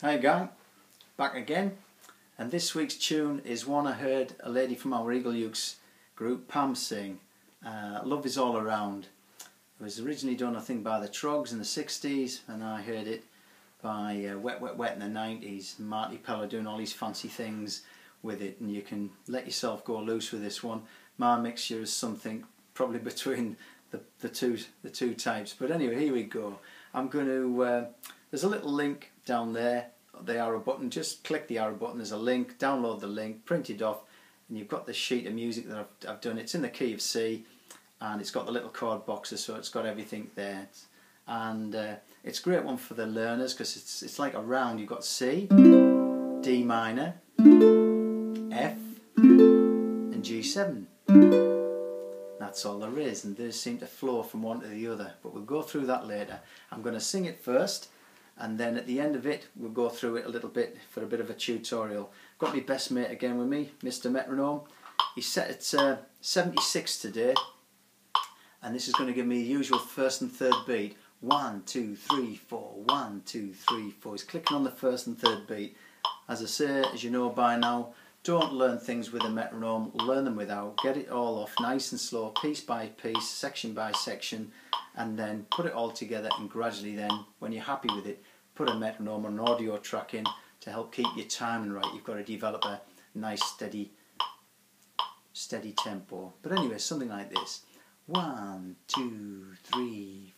Hi gang, back again. And this week's tune is one I heard a lady from our Eagle Ukes group Pam sing uh, Love is All Around. It was originally done I think by the Troggs in the 60s and I heard it by uh, Wet Wet Wet in the 90s Marty Pellow doing all these fancy things with it and you can let yourself go loose with this one. My mixture is something probably between the, the two the two types. But anyway here we go. I'm going to uh, there's a little link down there, the arrow button. Just click the arrow button. There's a link. Download the link, print it off, and you've got the sheet of music that I've, I've done. It's in the key of C, and it's got the little chord boxes, so it's got everything there. And uh, it's a great one for the learners because it's it's like a round. You've got C, D minor, F, and G7 that's all there is and they seem to flow from one to the other but we'll go through that later I'm going to sing it first and then at the end of it we'll go through it a little bit for a bit of a tutorial. Got my best mate again with me Mr Metronome. He's set at uh, 76 today. And this is going to give me the usual first and third beat. One two three four. One two three four. He's clicking on the first and third beat. As I say as you know by now don't learn things with a metronome, learn them without. Get it all off nice and slow, piece by piece, section by section, and then put it all together and gradually then, when you're happy with it, put a metronome or an audio track in to help keep your timing right. You've got to develop a nice steady steady tempo. But anyway, something like this. One, two, three,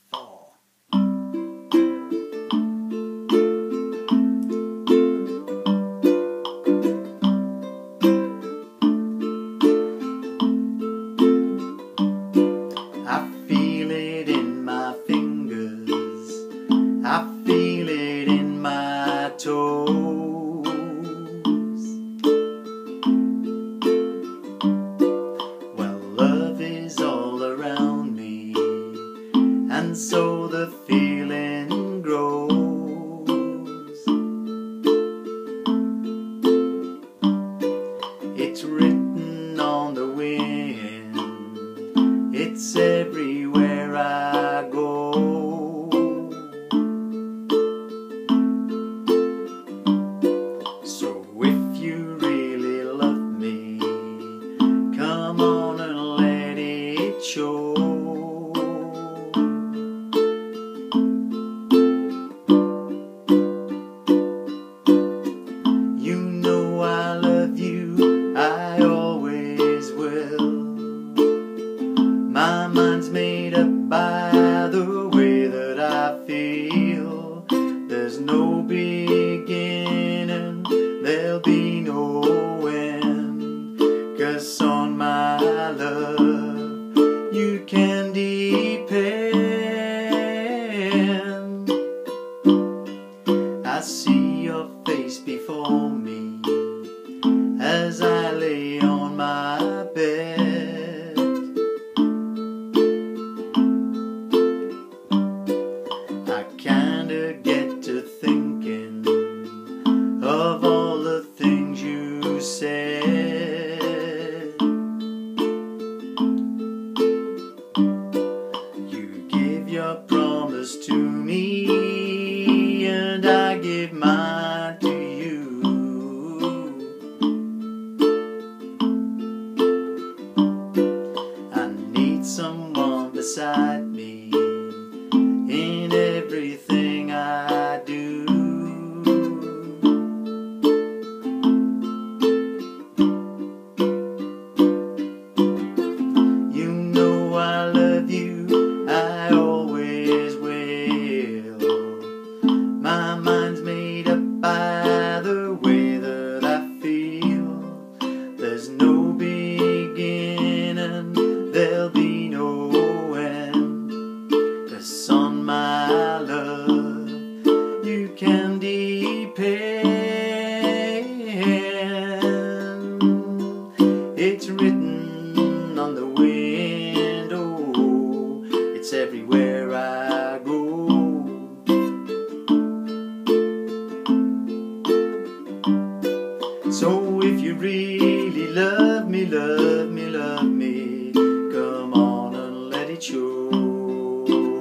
show.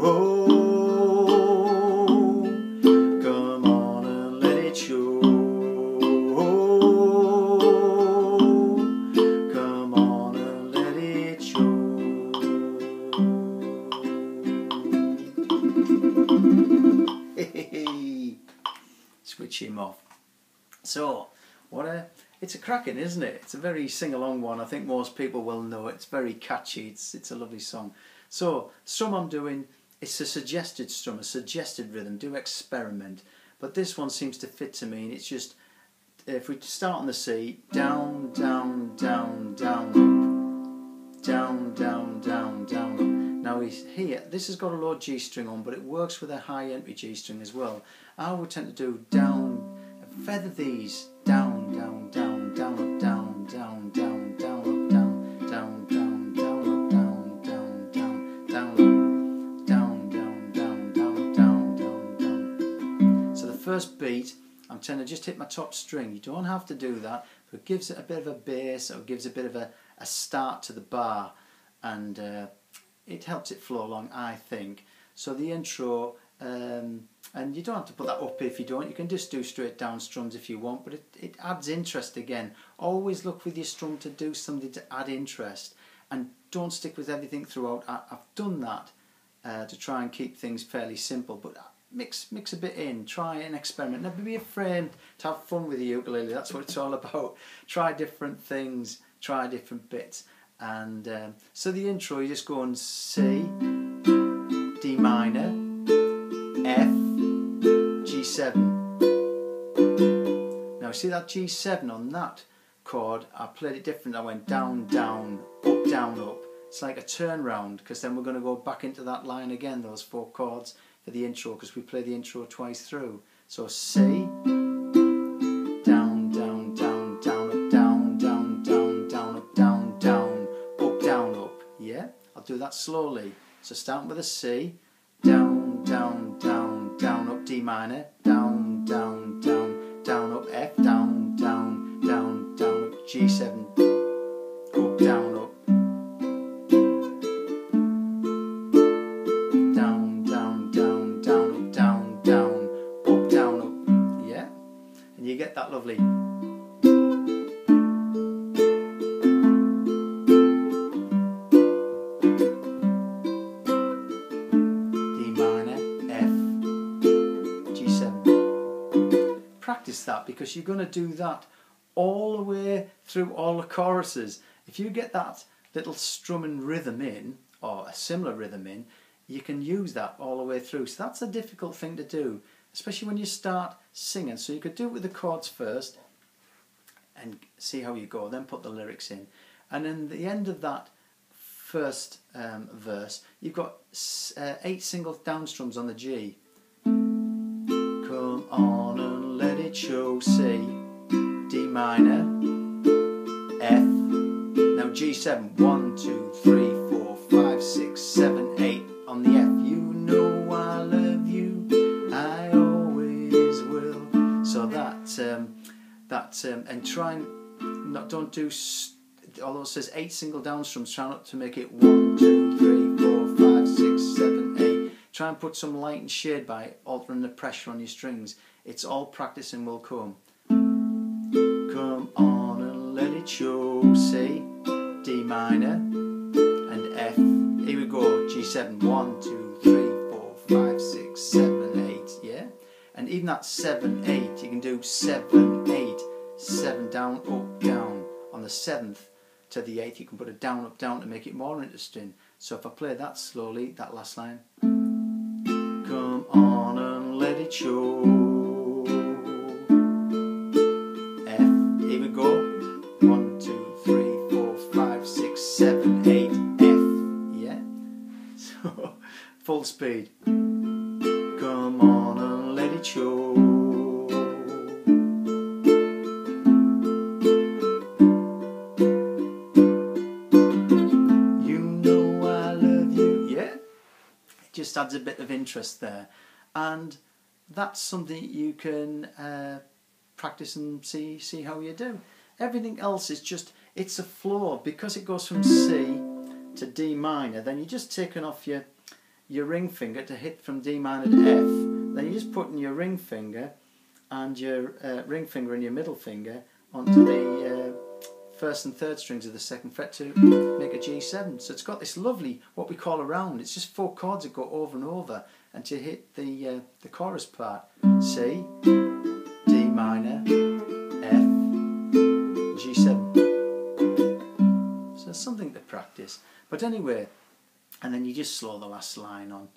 Oh, come on and let it show. Come on and let it show. Hey, hey, hey. Switch him off. So, what a it's a cracking, isn't it? It's a very sing along one. I think most people will know it. It's very catchy. It's it's a lovely song. So, strum I'm doing, it's a suggested strum, a suggested rhythm. Do experiment. But this one seems to fit to me, and it's just if we start on the C, down, down, down, down, up, down, down, down, down. Now he's here. This has got a low G string on, but it works with a high entry G string as well. I would tend to do down, feather these down, down, down, first beat, I'm trying to just hit my top string. You don't have to do that, but it gives it a bit of a bass, or gives a bit of a, a start to the bar, and uh, it helps it flow along, I think. So the intro um, and you don't have to put that up if you don't. You can just do straight down strums if you want, but it, it adds interest again. Always look with your strum to do something to add interest, and don't stick with everything throughout. I, have done that uh, to try and keep things fairly simple, but mix mix a bit in. Try and experiment. Never be afraid to have fun with the ukulele. That's what it's all about. Try different things. Try different bits. And um, so the intro, you just go on C, D minor, F, G7. Now see that G7 on that chord, I played it different. I went down, down, up, down, up. It's like a turnaround because then we're going to go back into that line again, those four chords for the intro because we play the intro twice through. So C, down, down, down, down, up, down, down, down, down, up, down, down, up, down, up. Yeah, I'll do that slowly. So starting with a C, down, down, down, down, up D minor, down, down, down, down, up F, down, down, down, down, up G7, you get that lovely. practice that because you're going to do that all the way through all the choruses. If you get that little strumming rhythm in, or a similar rhythm in, you can use that all the way through. So that's a difficult thing to do, especially when you start singing. So you could do it with the chords first and see how you go, then put the lyrics in. And then the end of that first um, verse, you've got uh, eight single down strums on the G. Come on and let it show, C, D minor, F, now G7, 1, 2, 3, 4, 5, 6, 7, um, and try and not, don't do, although it says eight single down strums, try not to make it 1, 2, 3, 4, 5, 6, 7, 8. Try and put some light and shade by altering the pressure on your strings. It's all practice and will come. Come on and let it show. C, D minor, and F. Here we go. G7. 1, 2, 3, 4, 5, 6, 7, 8. Yeah? And even that 7, 8, you can do 7, 8, 7 down, up, down. On the 7th to the 8th, you can put a down, up, down to make it more interesting. So if I play that slowly, that last line. Come on and let it show. F, here we go. One, two, three, four, five, six, seven, eight, F. Yeah. So full speed. Come on and let it show. Adds a bit of interest there. And that's something you can uh, practice and see see how you do. Everything else is just, it's a floor. Because it goes from C to D minor, then you're just taking off your your ring finger to hit from D minor to F. Then you're just putting your ring finger and your uh, ring finger and your middle finger onto the uh, first and third strings of the second fret to make a G7. So it's got this lovely, what we call a round. It's just four chords that go over and over And to hit the, uh, the chorus part. C, D minor, F, G7. So it's something to practice. But anyway, and then you just slow the last line on,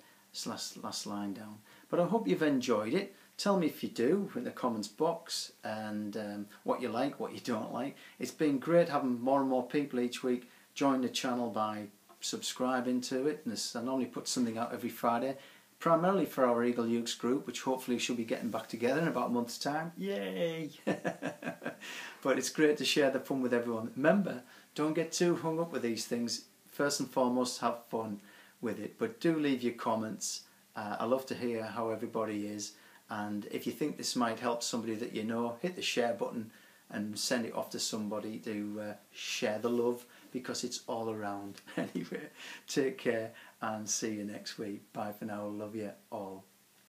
last, last line down. But I hope you've enjoyed it. Tell me if you do in the comments box and um, what you like, what you don't like. It's been great having more and more people each week join the channel by subscribing to it. And I normally put something out every Friday, primarily for our Eagle Ukes group, which hopefully should be getting back together in about a month's time. Yay! but it's great to share the fun with everyone. Remember, don't get too hung up with these things. First and foremost, have fun with it. But do leave your comments. Uh, I love to hear how everybody is. And if you think this might help somebody that you know, hit the share button and send it off to somebody to uh, share the love because it's all around. Anyway, take care and see you next week. Bye for now. Love you all.